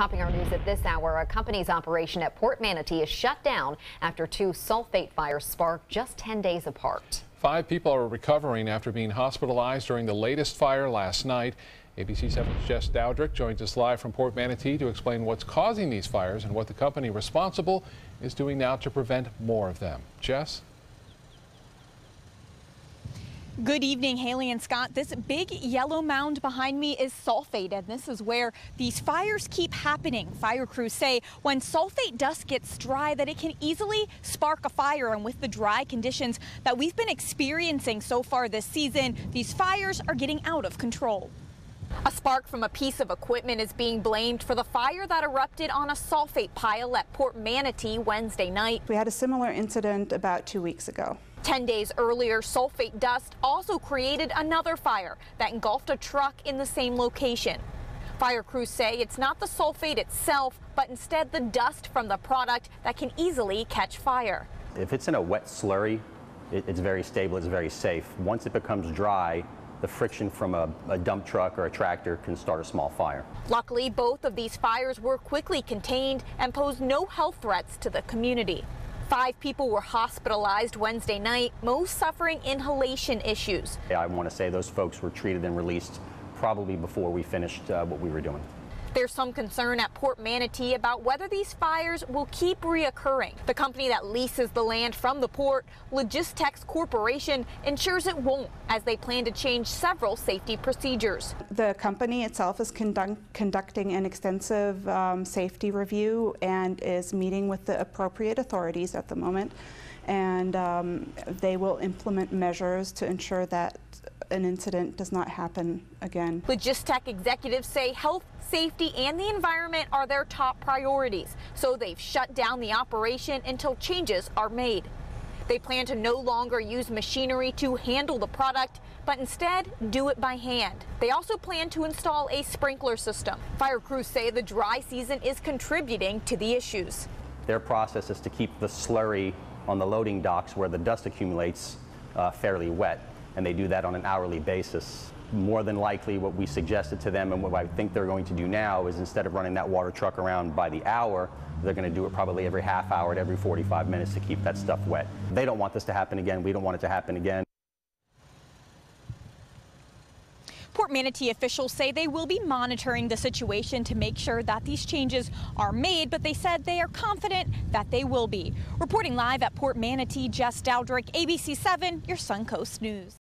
Topping our news at this hour, a company's operation at Port Manatee is shut down after two sulfate fires sparked just 10 days apart. Five people are recovering after being hospitalized during the latest fire last night. ABC 7's Jess Dowdrick joins us live from Port Manatee to explain what's causing these fires and what the company responsible is doing now to prevent more of them. Jess? Good evening, Haley and Scott. This big yellow mound behind me is sulfate, and this is where these fires keep happening. Fire crews say when sulfate dust gets dry that it can easily spark a fire, and with the dry conditions that we've been experiencing so far this season, these fires are getting out of control. A spark from a piece of equipment is being blamed for the fire that erupted on a sulfate pile at Port Manatee Wednesday night. We had a similar incident about two weeks ago. 10 days earlier, sulfate dust also created another fire that engulfed a truck in the same location. Fire crews say it's not the sulfate itself, but instead the dust from the product that can easily catch fire. If it's in a wet slurry, it's very stable, it's very safe. Once it becomes dry, the friction from a, a, dump truck or a tractor can start a small fire. Luckily, both of these fires were quickly contained and posed no health threats to the community. Five people were hospitalized Wednesday night, most suffering inhalation issues. I want to say those folks were treated and released probably before we finished uh, what we were doing. There's some concern at Port Manatee about whether these fires will keep reoccurring. The company that leases the land from the port, Logistec Corporation, ensures it won't as they plan to change several safety procedures. The company itself is conduct conducting an extensive um, safety review and is meeting with the appropriate authorities at the moment. And um, they will implement measures to ensure that an incident does not happen again. Logistec executives say health, safety, and the environment are their top priorities, so they've shut down the operation until changes are made. They plan to no longer use machinery to handle the product, but instead do it by hand. They also plan to install a sprinkler system. Fire crews say the dry season is contributing to the issues. Their process is to keep the slurry on the loading docks where the dust accumulates uh, fairly wet and they do that on an hourly basis. More than likely what we suggested to them and what I think they're going to do now is instead of running that water truck around by the hour, they're going to do it probably every half hour to every 45 minutes to keep that stuff wet. They don't want this to happen again. We don't want it to happen again. Port Manatee officials say they will be monitoring the situation to make sure that these changes are made, but they said they are confident that they will be. Reporting live at Port Manatee, Jess Dowdrick, ABC 7, your Suncoast News.